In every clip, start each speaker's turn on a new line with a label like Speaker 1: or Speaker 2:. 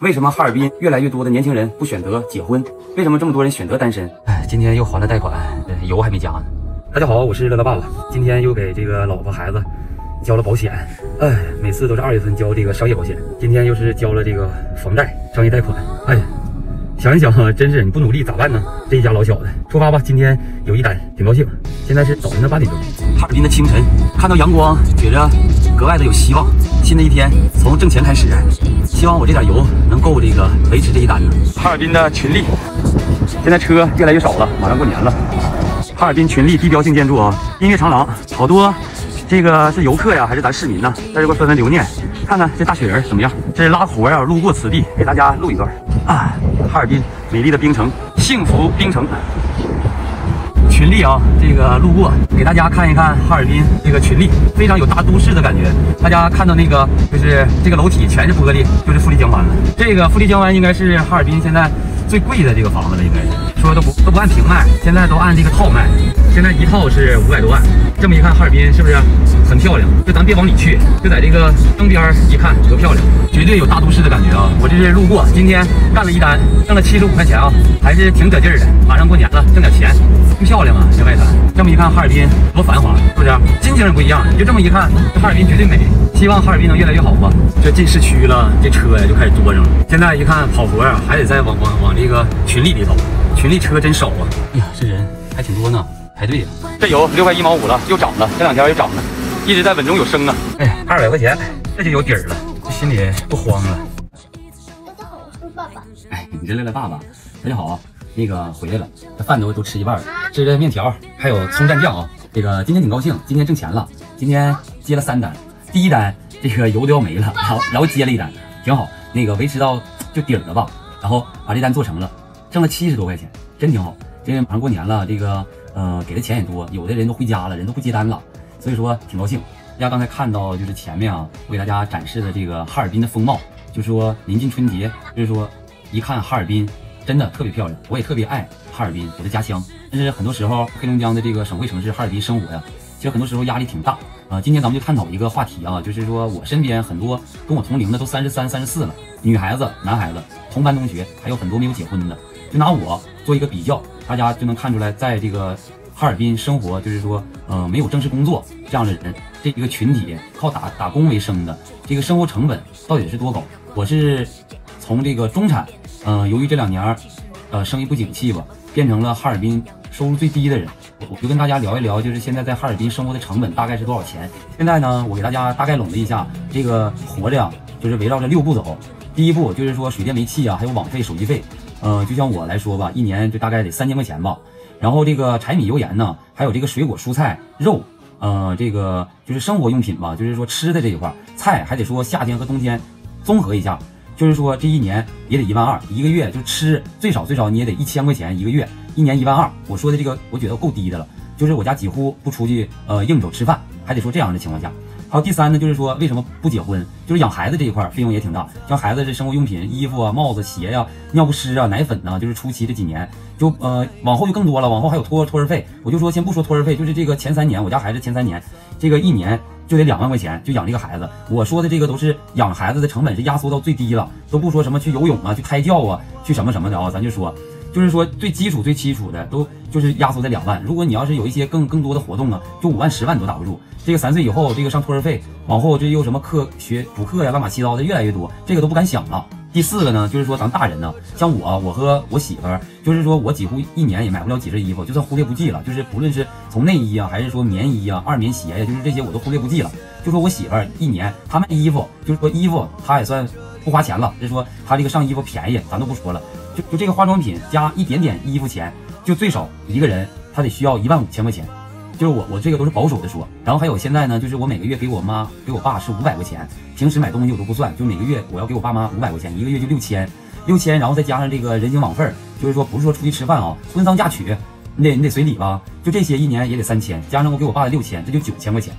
Speaker 1: 为什么哈尔滨越来越多的年轻人不选择结婚？为什么这么多人选择单身？哎，今天又还了贷款，油还没加呢。大家好，我是乐乐爸爸，今天又给这个老婆孩子交了保险。哎，每次都是二月份交这个商业保险，今天又是交了这个房贷商业贷款。哎，想一想哈，真是你不努力咋办呢？这一家老小的，出发吧！今天有一单，挺高兴。现在是早晨的八点钟，哈尔滨的清晨，看到阳光，觉着格外的有希望。新的一天从挣钱开始，希望我这点油能够这个维持这一单呢。哈尔滨的群力，现在车越来越少了，马上过年了。哈尔滨群力地标性建筑啊，音乐长廊，好多这个是游客呀，还是咱市民呢？在这块纷纷留念，看看这大雪人怎么样？这是拉活啊，路过此地，给大家录一段啊。哈尔滨美丽的冰城，幸福冰城。群力啊，这个路过给大家看一看哈尔滨这个群力，非常有大都市的感觉。大家看到那个就是这个楼体全是玻璃，就是富丽江湾了。这个富丽江湾应该是哈尔滨现在最贵的这个房子了，应该是说都不都不按平卖，现在都按这个套卖。现在一套是五百多万。这么一看，哈尔滨是不是很漂亮？就咱别往里去，就在这个东边一看多漂亮，绝对有大都市的感觉啊！我这是路过，今天干了一单，挣了七十五块钱啊，还是挺得劲儿的。马上过年了，挣点钱。漂亮啊，这外滩。这么一看，哈尔滨多繁华，是不是？心情也不一样。你就这么一看，哈尔滨绝对美。希望哈尔滨能越来越好吧。这进市区了，这车呀就开始多上了。现在一看跑活啊，还得再往往往这个群里里走。群里车真少啊。哎呀，这人还挺多呢，排队呀。这油六块一毛五了，又涨了，这两天又涨了，一直在稳中有升啊。哎呀，二百块钱，这就有底儿了，这心里不慌了。
Speaker 2: 大家好，我是爸爸。
Speaker 1: 哎，你这乐乐爸爸，大家好。那个回来了，这饭都都吃一半了，吃的面条，还有葱蘸酱啊。这个今天挺高兴，今天挣钱了，今天接了三单，第一单这个油都要没了，然后然后接了一单，挺好，那个维持到就底儿了吧，然后把这单做成了，挣了七十多块钱，真挺好。这马上过年了，这个嗯给的钱也多，有的人都回家了，人都不接单了，所以说挺高兴。大家刚才看到就是前面啊，我给大家展示的这个哈尔滨的风貌，就说临近春节，就是说一看哈尔滨。真的特别漂亮，我也特别爱哈尔滨，我的家乡。但是很多时候，黑龙江的这个省会城市哈尔滨生活呀，其实很多时候压力挺大啊。今天咱们就探讨一个话题啊，就是说我身边很多跟我同龄的都三十三、三十四了，女孩子、男孩子，同班同学，还有很多没有结婚的。就拿我做一个比较，大家就能看出来，在这个哈尔滨生活，就是说，嗯，没有正式工作这样的人，这一个群体靠打打工为生的，这个生活成本到底是多高？我是从这个中产。嗯，由于这两年，呃，生意不景气吧，变成了哈尔滨收入最低的人。我我就跟大家聊一聊，就是现在在哈尔滨生活的成本大概是多少钱。现在呢，我给大家大概拢了一下，这个活着呀，就是围绕着六步走。第一步就是说水电煤气啊，还有网费、手机费。嗯，就像我来说吧，一年就大概得三千块钱吧。然后这个柴米油盐呢，还有这个水果、蔬菜、肉，呃，这个就是生活用品吧，就是说吃的这一块，菜还得说夏天和冬天综合一下。就是说，这一年也得一万二，一个月就吃最少最少你也得一千块钱一个月，一年一万二。我说的这个，我觉得够低的了。就是我家几乎不出去呃应酬吃饭，还得说这样的情况下。还有第三呢，就是说为什么不结婚？就是养孩子这一块费用也挺大，像孩子这生活用品、衣服啊、帽子、鞋呀、尿不湿啊、奶粉呐，就是初期这几年就呃往后就更多了，往后还有托托儿费。我就说先不说托儿费，就是这个前三年，我家孩子前三年这个一年。就得两万块钱，就养这个孩子。我说的这个都是养孩子的成本是压缩到最低了，都不说什么去游泳啊、去胎教啊、去什么什么的啊，咱就说，就是说最基础、最基础的都就是压缩在两万。如果你要是有一些更更多的活动啊，就五万、十万都打不住。这个三岁以后，这个上托儿费，往后这又什么课学补课呀、乱七糟的越来越多，这个都不敢想了。第四个呢，就是说咱大人呢，像我，我和我媳妇儿，就是说我几乎一年也买不了几身衣服，就算忽略不计了。就是不论是从内衣啊，还是说棉衣啊、二棉鞋呀，就是这些我都忽略不计了。就说我媳妇儿一年她卖衣服，就是说衣服她也算不花钱了。就说她这个上衣服便宜，咱都不说了。就就这个化妆品加一点点衣服钱，就最少一个人他得需要一万五千块钱。就是我，我这个都是保守的说，然后还有现在呢，就是我每个月给我妈给我爸是五百块钱，平时买东西我都不算，就每个月我要给我爸妈五百块钱，一个月就六千，六千，然后再加上这个人情网费，就是说不是说出去吃饭啊，婚丧嫁娶，你得你得随礼吧，就这些一年也得三千，加上我给我爸的六千，这就九千块钱。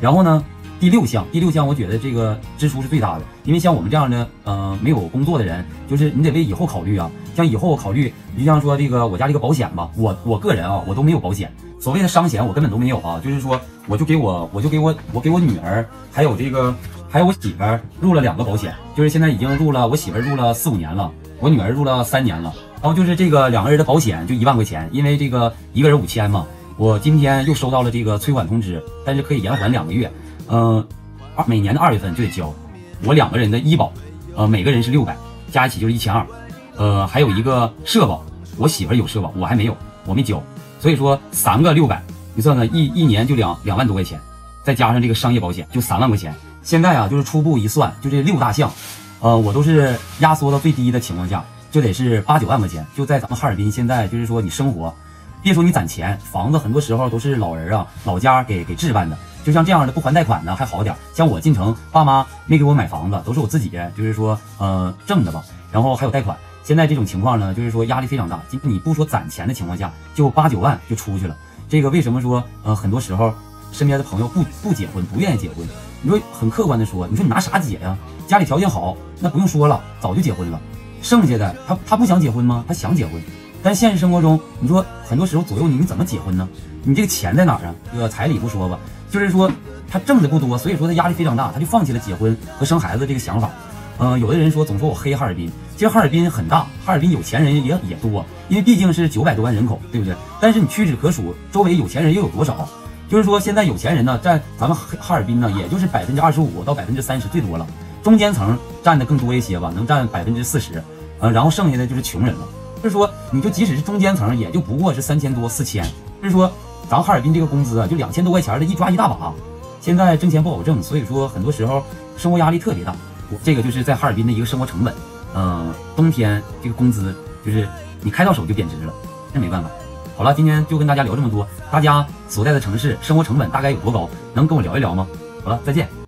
Speaker 1: 然后呢，第六项，第六项我觉得这个支出是最大的，因为像我们这样的呃没有工作的人，就是你得为以后考虑啊，像以后考虑，你就像说这个我家这个保险吧，我我个人啊，我都没有保险。所谓的伤险我根本都没有啊，就是说我就给我我就给我我给我女儿还有这个还有我媳妇儿入了两个保险，就是现在已经入了，我媳妇儿入了四五年了，我女儿入了三年了。然后就是这个两个人的保险就一万块钱，因为这个一个人五千嘛。我今天又收到了这个催款通知，但是可以延缓两个月，嗯，二每年的二月份就得交。我两个人的医保，呃，每个人是六百，加一起就是一千二，呃，还有一个社保，我媳妇有社保，我还没有，我没交，所以说三个六百。你算算，一一年就两两万多块钱，再加上这个商业保险就三万块钱。现在啊，就是初步一算，就这六大项，呃，我都是压缩到最低的情况下，就得是八九万块钱。就在咱们哈尔滨，现在就是说你生活，别说你攒钱，房子很多时候都是老人啊老家给给置办的。就像这样的不还贷款的还好点，像我进城，爸妈没给我买房子，都是我自己就是说呃挣的吧，然后还有贷款。现在这种情况呢，就是说压力非常大。你不说攒钱的情况下，就八九万就出去了。这个为什么说呃很多时候身边的朋友不不结婚不愿意结婚？你说很客观的说，你说你拿啥结呀？家里条件好，那不用说了，早就结婚了。剩下的他他不想结婚吗？他想结婚，但现实生活中你说很多时候左右你你怎么结婚呢？你这个钱在哪儿啊？这个彩礼不说吧，就是说他挣的不多，所以说他压力非常大，他就放弃了结婚和生孩子这个想法。嗯，有的人说总说我黑哈尔滨，其实哈尔滨很大，哈尔滨有钱人也也多，因为毕竟是九百多万人口，对不对？但是你屈指可数，周围有钱人又有多少？就是说现在有钱人呢，占咱们哈尔滨呢，也就是百分之二十五到百分之三十最多了，中间层占的更多一些吧，能占百分之四十，呃，然后剩下的就是穷人了。就是说，你就即使是中间层，也就不过是三千多四千。就是说，咱哈尔滨这个工资啊，就两千多块钱的一抓一大把，现在挣钱不好挣，所以说很多时候生活压力特别大。这个就是在哈尔滨的一个生活成本，嗯，冬天这个工资就是你开到手就贬值了，那没办法。好了，今天就跟大家聊这么多，大家所在的城市生活成本大概有多高？能跟我聊一聊吗？好了，再见。